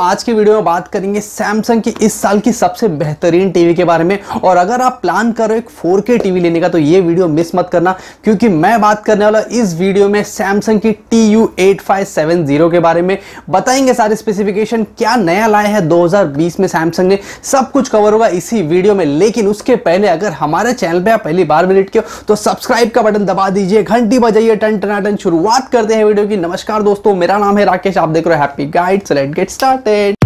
आज की वीडियो में बात करेंगे सैमसंग की इस साल की सबसे बेहतरीन टीवी के बारे में। और अगर आप प्लान कर एक 4K टीवी लेने का तो ये वीडियो मिस मत करना, क्योंकि मैं बात करने वाला इस वीडियो में सैमसंग की TU8570 के बारे में। बताएँगे सारे स्पेसिफिकेशन क्या नया लाया है 2020 में सैमसंग ने। सब कुछ कवर होगा इसी वीडियो में। लेकिन उसके पहले अगर हमारे चैनल पर आप पहली बार विज़िट किया तो सब्सक्राइब का बटन दबा दीजिए, घंटी बजाइए, टन टनाटन। शुरुआत करते हैं वीडियो की। नमस्कार दोस्तों, मेरा नाम है राकेश, आप देख रहे हो Happy Guide let get method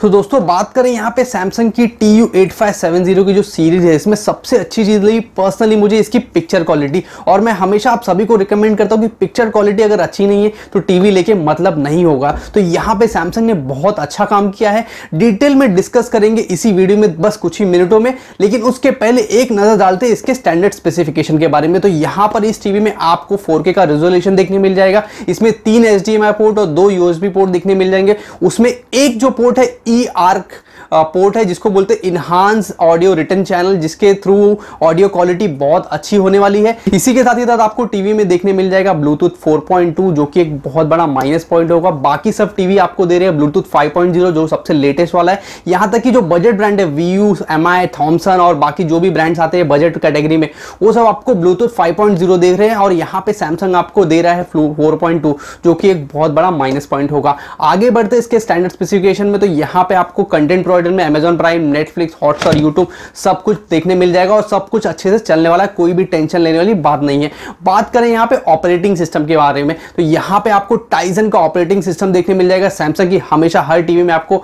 तो दोस्तों, बात करें यहाँ पे सैमसंग की T U eight five seven zero की जो सीरीज़ है, इसमें सबसे अच्छी चीज़ लगी पर्सनली मुझे इसकी पिक्चर क्वालिटी और मैं हमेशा आप सभी को रिकमेंड करता हूँ कि पिक्चर क्वालिटी अगर अच्छी नहीं है तो टीवी लेके मतलब नहीं होगा। तो यहाँ पे सैमसंग ने बहुत अच्छा काम किया है। डिटेल में डिस्कस करेंगे इसी वीडियो में, बस कुछ ही मिनटों में। लेकिन उसके पहले एक नज़र डालते हैं इसके स्टैंडर्ड स्पेसिफिकेशन के बारे में। तो यहाँ पर इस टीवी में आपको फोर का रेजोल्यूशन देखने मिल जाएगा। इसमें तीन एच पोर्ट और दो यूएसबी पोर्ट देखने मिल जाएँगे। उसमें एक जो पोर्ट है ई आर्क पोर्ट है, जिसको बोलते हैं इनहांस ऑडियो रिटर्न चैनल जिसके थ्रू ऑडियो क्वालिटी बहुत अच्छी होने वाली है। इसी के साथ ही साथ आपको टीवी में देखने मिल जाएगा ब्लूटूथ 4.2 जो कि एक बहुत बड़ा माइनस पॉइंट होगा। बाकी सब टीवी आपको दे रहे हैं ब्लूटूथ 5.0 जो सबसे लेटेस्ट वाला है। यहाँ तक कि जो बजट ब्रांड है वी यू एम थॉमसन और बाकी जो भी ब्रांड्स आते हैं बजट कैटेगरी में, वो सब आपको ब्लूटूथ 5.0 देख रहे हैं और यहाँ पे सैमसंग आपको दे रहा है फोर जो कि एक बहुत बड़ा माइनस पॉइंट होगा। आगे बढ़ते इसके स्टैंडर्ड स्पेसिफिकेशन में तो यहाँ पे आपको कंटेंट प्रोवाइडर में Amazon Prime Netflix Hotstar YouTube सब कुछ देखने मिल जाएगा और सब कुछ अच्छे से चलने वाला है। कोई भी टेंशन लेने वाली बात नहीं है। बात करें यहाँ पे ऑपरेटिंग सिस्टम के बारे में तो यहाँ पे आपको टाइजन का ऑपरेटिंग सिस्टम देखने मिल जाएगा। सैमसंग की हमेशा हर टीवी में आपको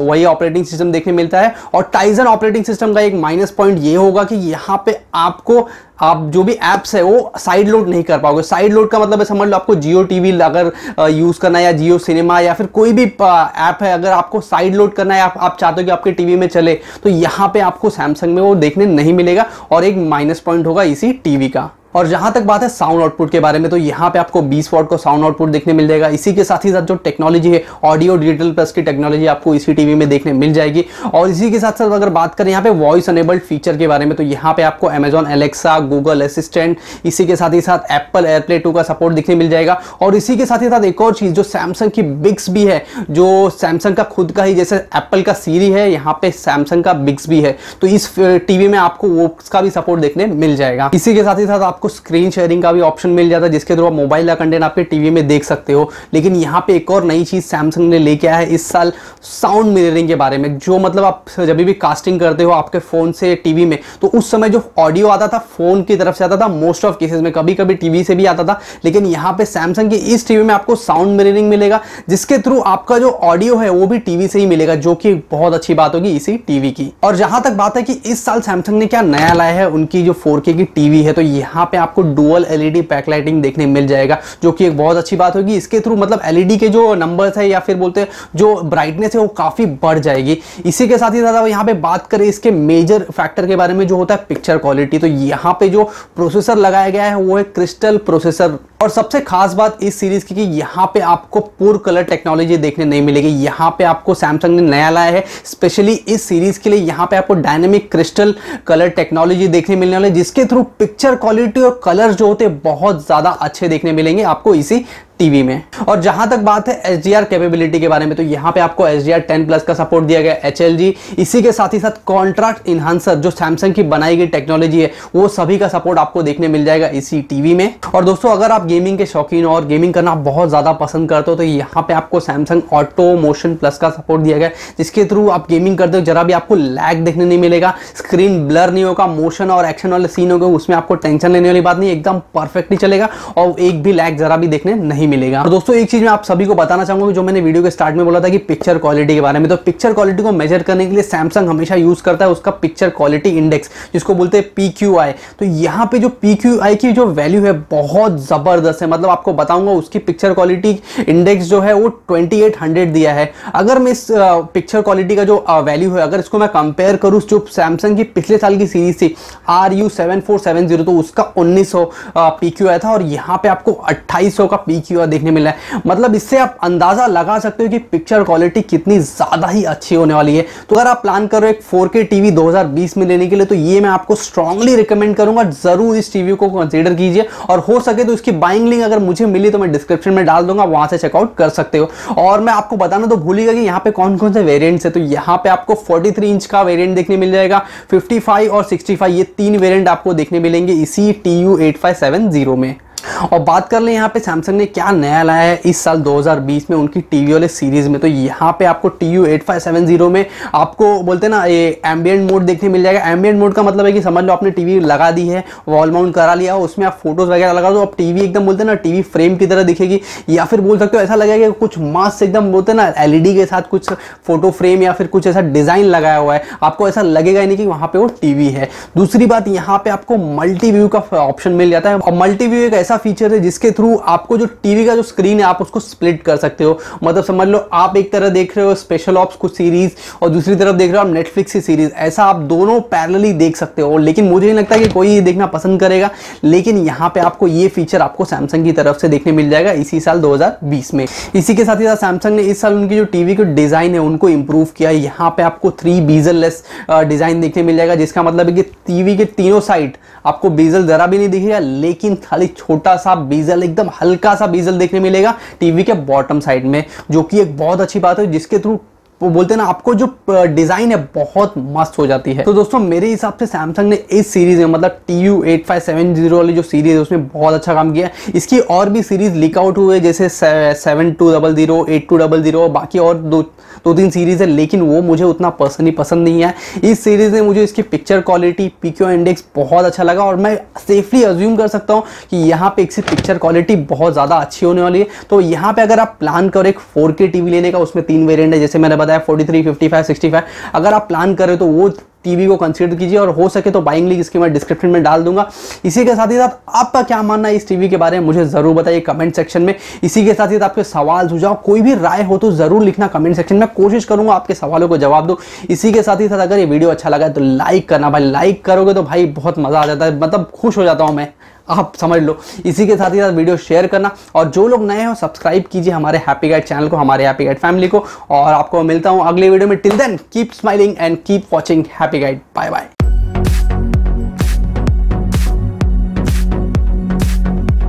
वही ऑपरेटिंग सिस्टम देखने मिलता है। और टाइजन ऑपरेटिंग सिस्टम का एक माइनस पॉइंट ये होगा कि यहाँ पे आपको, आप जो भी एप्स है वो साइड लोड नहीं कर पाओगे। साइड लोड का मतलब है, समझ लो आपको जियो टीवी अगर यूज़ करना है या जियो सिनेमा या फिर कोई भी ऐप है, अगर आपको साइड लोड करना है आप, आप चाहते हो कि आपके टीवी में चले तो यहाँ पे आपको सैमसंग में वो देखने नहीं मिलेगा और एक माइनस पॉइंट होगा इसी टीवी का। और जहाँ तक बात है साउंड आउटपुट के बारे में तो यहाँ पे आपको 20 वॉट को साउंड आउटपुट देखने मिल जाएगा। इसी के साथ ही साथ जो टेक्नोलॉजी है ऑडियो डिजिटल प्लस की टेक्नोलॉजी आपको इसी टीवी में देखने मिल जाएगी। और इसी के साथ साथ अगर बात करें यहाँ पे वॉइस अनेबल्ड फीचर के बारे में तो यहाँ पे आपको अमेजॉन एलेक्सा गूगल असिस्टेंट इसी के साथ ही साथ एप्पल एयरप्ले टू का सपोर्ट देखने मिल जाएगा। और इसी के साथ ही साथ एक और चीज़, जो सैमसंग की बिग्स भी है, जो सैमसंग का खुद का ही, जैसे एप्पल का सीरी है, यहाँ पे सैमसंग का बिग्स भी है। तो इस टीवी में आपको वो का भी सपोर्ट देखने मिल जाएगा। इसी के साथ ही साथ आपको स्क्रीन शेयरिंग का भी ऑप्शन मिल जाता है, जिसके थ्रू आप मोबाइल का कंटेंट आपके टीवी में देख सकते हो। लेकिन यहाँ पे एक और नई चीज़ सैमसंग ने लेके आया है, इस साल साउंड मिररिंग के बारे में, जो मतलब आप जब भी कास्टिंग करते हो आपके फ़ोन से टीवी में तो उस समय जो ऑडियो आता था फ़ोन की तरफ़ से आता था मोस्ट ऑफ़ केसेस में कभी कभी टीवी से भी आता था। लेकिन यहाँ पे सैमसंग की इस टीवी में आपको साउंड मिररिंग मिलेगा, जिसके थ्रू आपका जो ऑडियो है, वो भी टीवी से ही मिलेगा, जो कि बहुत अच्छी बात होगी इसी टीवी की। और जहाँ तक बात है कि इस साल सैमसंग ने क्या नया लाया है, उनकी जो 4K की टीवी है तो यहाँ पे आपको डुअल एलईडी बैकलाइटिंग देखने मिल जाएगा, जो कि एक बहुत अच्छी बात होगी। इसके थ्रू मतलब एलईडी के जो नंबर्स है या फिर बोलते हैं, जो ब्राइटनेस है, वो काफ़ी बढ़ जाएगी। इसी के साथ ही साथ यहाँ पे बात करें इसके मेजर फैक्टर के बारे में जो होता है पिक्चर क्वालिटी तो यहाँ पे जो प्रोसेसर लगाया गया है, वो है क्रिस्टल प्रोसेसर और सबसे खास बात इस सीरीज़ की कि यहाँ पे आपको पूर कलर टेक्नोलॉजी देखने नहीं मिलेगी। यहाँ पे आपको सैमसंग ने नया लाया है। स्पेशली इस सीरीज़ के लिए यहाँ पे आपको डायनेमिक क्रिस्टल कलर टेक्नोलॉजी देखने मिलने वाले जिसके थ्रू पिक्चर क्वालिटी और कलर जो होते बहुत ज़्यादा अच्छे देखने मिलेंगे। आपको इसी टीवी में। और जहाँ तक बात है एच कैपेबिलिटी के बारे में तो यहाँ पे आपको एच डी प्लस का सपोर्ट दिया गया एच इसी के साथ ही साथ कॉन्ट्राक्ट इन्हांसर जो सैमसंग की बनाई गई टेक्नोलॉजी है, वो सभी का सपोर्ट आपको देखने मिल जाएगा इसी टीवी में। और दोस्तों, अगर आप गेमिंग के शौकीन और गेमिंग करना बहुत ज़्यादा पसंद करते हो तो यहाँ पे आपको सैमसंग ऑटो मोशन प्लस का सपोर्ट दिया गया। जिसके थ्रू आप गेमिंग करते हो, जरा भी आपको लैग देखने नहीं मिलेगा स्क्रीन ब्लर नहीं होगा मोशन और एक्शन वाले सीन होगा, उसमें आपको टेंशन लेने वाली बात नहीं, एकदम परफेक्टली चलेगा, और एक भी लैग जरा भी देखने नहीं मिलेगा। और दोस्तों, एक चीज़ मैं आप सभी को बताना चाहूँगा, जो मैंने वीडियो के स्टार्ट में बोला था कि पिक्चर क्वालिटी के बारे में। तो पिक्चर क्वालिटी को मेजर करने के लिए सैमसंग हमेशा यूज़ करता है उसका पिक्चर क्वालिटी इंडेक्स जिसको बोलते हैं पीक्यूआई तो यहाँ पे जो पीक्यूआई की जो वैल्यू है, बहुत ज़बरदस्त है। मतलब आपको बताऊँगा, उसकी पिक्चर क्वालिटी इंडेक्स जो है, वो 2800 दिया है। अगर मैं इस पिक्चर क्वालिटी का जो वैल्यू है, अगर इसको मैं कंपेयर करूँ, जो सैमसंग की पिछले साल की सीरीज़ थी R U seven four seven zero तो उसका उन्नीस सौ था। और यहाँ पे आपको अट्ठाईस का पी रिसीवर देखने मिल रहा है। मतलब इससे आप अंदाज़ा लगा सकते हो कि पिक्चर क्वालिटी कितनी ज़्यादा ही अच्छी होने वाली है। तो अगर आप प्लान कर एक 4K टीवी 2020 में लेने के लिए तो ये मैं आपको स्ट्रांगली रिकमेंड करूँगा। ज़रूर इस टीवी को कंसीडर कीजिए। और हो सके तो इसकी बाइंग लिंक अगर मुझे मिली तो मैं डिस्क्रिप्शन में डाल दूँगा, वहाँ से चेकआउट कर सकते हो। और मैं आपको बताना तो भूलिएगा कि यहाँ पे कौन कौन से वेरियंट्स है। तो यहाँ पे आपको 43 इंच का वेरियंट देखने मिल जाएगा 55 और 65 ये तीन वेरियंट आपको देखने मिलेंगे इसी टी यू में। और बात कर लें यहाँ पे सैमसंग ने क्या नया लाया है इस साल 2020 में उनकी टीवी वाले सीरीज़ में। तो यहाँ पे आपको टी यू में आपको बोलते ना, ये एम्बियंट मोड देखने मिल जाएगा। एम्बियंट मोड का मतलब है कि समझ लो आपने टीवी लगा दी है वॉल माउंट करा लिया, उसमें आप फ़ोटोज़ वगैरह लगा दो, अब टीवी एकदम बोलते ना टीवी फ्रेम की तरह दिखेगी। या फिर बोल सकते हो ऐसा लगेगा कि कुछ मास्क एकदम बोलते ना एलईडी के साथ कुछ फ़ोटो फ्रेम या फिर कुछ ऐसा डिज़ाइन लगाया हुआ है। आपको ऐसा लगेगा नहीं कि वहाँ पे वो टीवी है। दूसरी बात, यहाँ पे आपको मल्टी व्यू का ऑप्शन मिल जाता है। और मल्टी व्यू एक ऐसा फीचर है जिसके थ्रू आपको जो टीवी का जो स्क्रीन है, आप उसको स्प्लिट कर सकते हो। मतलब समझ लो, आप एक तरह देख रहे हो स्पेशल ऑप्स कुछ सीरीज़ और दूसरी तरफ़ देख रहे हो आप नेटफ्लिक्स की सीरीज़ ऐसा आप दोनों पैरेलली देख सकते हो, लेकिन मुझे नहीं लगता कि कोई ये देखना पसंद करेगा। लेकिन यहाँ पे आपको ये फीचर आपको सैमसंग की तरफ़ से देखने मिल जाएगा इसी साल 2020 में। इसी के साथ ही साथ सैमसंग ने इस साल उनकी जो टीवी के डिज़ाइन है, उनको इंप्रूव किया यहाँ पे आपको थ्री बीजल लेस डिज़ाइन देखने मिल जाएगा, जिसका मतलब है कि टीवी के तीनों साइड आपको बीजल जरा भी नहीं दिखेगा, लेकिन खाली छोटा सा बीजल, एकदम हल्का सा बीजल देखने मिलेगा टीवी के बॉटम साइड में, जो कि एक बहुत अच्छी बात है, जिसके थ्रू वो बोलते हैं ना, आपको जो डिज़ाइन है बहुत मस्त हो जाती है। तो दोस्तों, मेरे हिसाब से सैमसंग ने इस सीरीज़ में मतलब T U eight five seven zero वाली जो सीरीज़ है, उसमें बहुत अच्छा काम किया इसकी और भी सीरीज़ लीक आउट हुए, जैसे seven two double zero eight two double zero बाकी और दो दो तीन सीरीज़ है, लेकिन वो मुझे उतना पर्सनली पसंद नहीं है। इस सीरीज़ में मुझे इसकी पिक्चर क्वालिटी पीक्यू इंडेक्स बहुत अच्छा लगा, और मैं सेफली अज्यूम कर सकता हूँ कि यहाँ पे इसकी पिक्चर क्वालिटी बहुत ज़्यादा अच्छी होने वाली है। तो यहाँ पे अगर आप प्लान करो एक फोर के टीवी लेने का, उसमें तीन वेरियंट है, जैसे मैंने बताया forty three fifty five sixty five अगर आप प्लान करें तो वो टीवी को कंसीडर कीजिए और हो सके तो बाइंग लिंक इसकी मैं डिस्क्रिप्शन में डाल दूँगा। इसी के साथ ही साथ आपका क्या मानना है इस टीवी के बारे में, मुझे ज़रूर बताइए कमेंट सेक्शन में। इसी के साथ ही साथ आपके सवाल, सुझाव, कोई भी राय हो तो ज़रूर लिखना कमेंट सेक्शन में। कोशिश करूँगा आपके सवालों को जवाब दो। इसी के साथ ही साथ अगर ये वीडियो अच्छा लगा है तो लाइक करना भाई। लाइक करोगे तो भाई बहुत मज़ा आ जाता है। मतलब खुश हो जाता हूँ मैं। आप समझ लो। इसी के साथ ही साथ वीडियो शेयर करना और जो लोग नए हो सब्सक्राइब कीजिए हमारे हैप्पी गाइड चैनल को, हमारे हैप्पी गाइड फैमिली को और आपको मिलता हूँ अगले वीडियो में। Till then keep smiling and keep watching Happy Guide bye bye